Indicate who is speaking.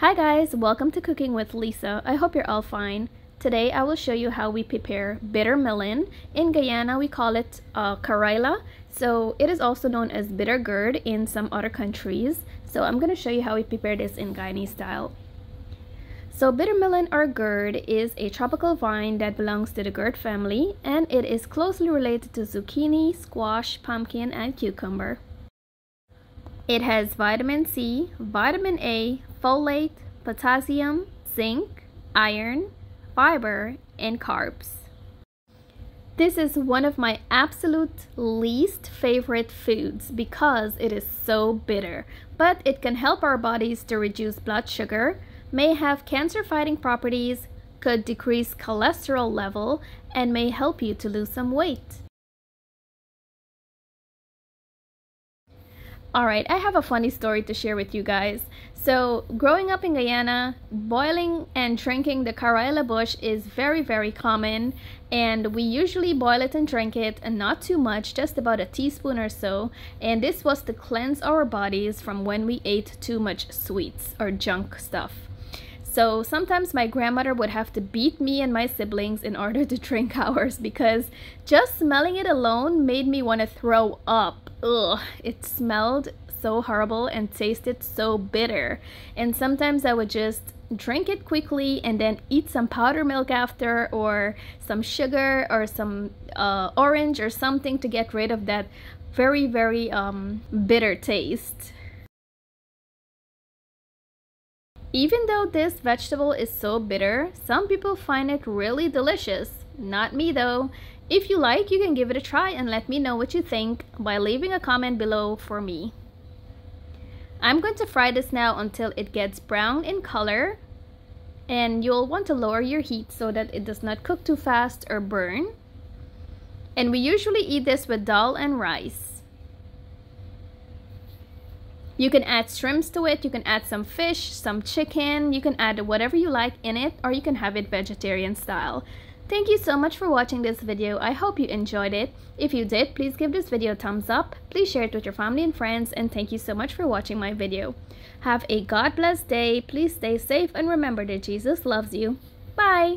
Speaker 1: Hi guys, welcome to Cooking with Lisa. I hope you're all fine. Today I will show you how we prepare bitter melon. In Guyana we call it uh, karilla, so it is also known as bitter gourd in some other countries. So I'm going to show you how we prepare this in Guyanese style. So bitter melon or gourd is a tropical vine that belongs to the gourd family and it is closely related to zucchini, squash, pumpkin, and cucumber. It has vitamin C, vitamin A, folate, potassium, zinc, iron, fiber, and carbs. This is one of my absolute least favorite foods because it is so bitter, but it can help our bodies to reduce blood sugar, may have cancer fighting properties, could decrease cholesterol level, and may help you to lose some weight. Alright, I have a funny story to share with you guys. So, growing up in Guyana, boiling and drinking the karilla bush is very, very common. And we usually boil it and drink it, and not too much, just about a teaspoon or so. And this was to cleanse our bodies from when we ate too much sweets or junk stuff. So sometimes my grandmother would have to beat me and my siblings in order to drink ours because just smelling it alone made me want to throw up. Ugh, it smelled so horrible and tasted so bitter. And sometimes I would just drink it quickly and then eat some powder milk after or some sugar or some uh, orange or something to get rid of that very, very um, bitter taste. Even though this vegetable is so bitter, some people find it really delicious. Not me though. If you like, you can give it a try and let me know what you think by leaving a comment below for me. I'm going to fry this now until it gets brown in color and you'll want to lower your heat so that it does not cook too fast or burn. And we usually eat this with dal and rice. You can add shrimps to it, you can add some fish, some chicken, you can add whatever you like in it, or you can have it vegetarian style. Thank you so much for watching this video. I hope you enjoyed it. If you did, please give this video a thumbs up. Please share it with your family and friends. And thank you so much for watching my video. Have a God bless day. Please stay safe and remember that Jesus loves you. Bye!